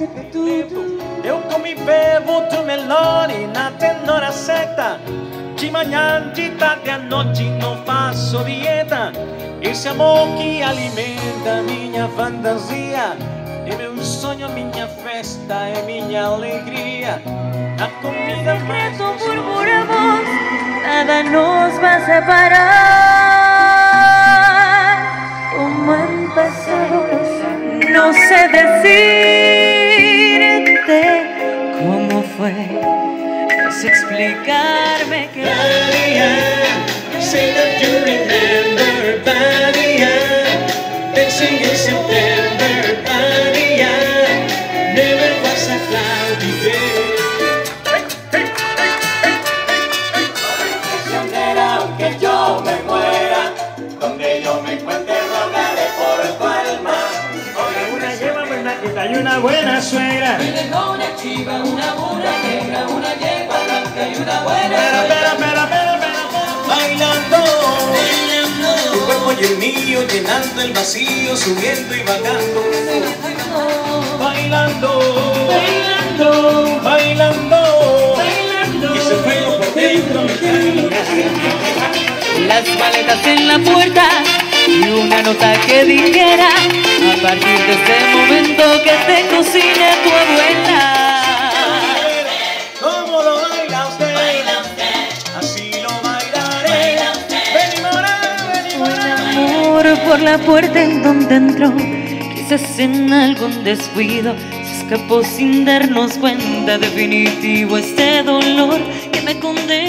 Eu per tutto. Io tu meloni, na non a setta. Manhã, de tarde à noite não faço dieta. Esse amor que alimenta minha fantasia. É meu sonho, minha festa, é minha alegria. A comida mais murmuramos, nada nos vai separar. Humano passado, não se decide. Cómo fue sé explicarme que Badia, say that you remember Badia, dancing in September Badia, never was a cloudy lleva blanquita y una buena suegra. dejó una chiva, una mula negra, una yegua blanca y una buena Espera, espera, espera, espera. Bailando, bailando. Tu cuerpo y el mío llenando el vacío, subiendo y bajando. Bailando, bailando, bailando, bailando. Y ese fuego por dentro me. Las maletas en la puerta y una nota que dijera A partir de este momento que te cocine tu abuela ¿Cómo lo baila usted? Así lo bailaré. Ven y mora, ven y Un mora. amor por la puerta en donde entró Quizás en algún descuido Se escapó sin darnos cuenta Definitivo este dolor Que me condena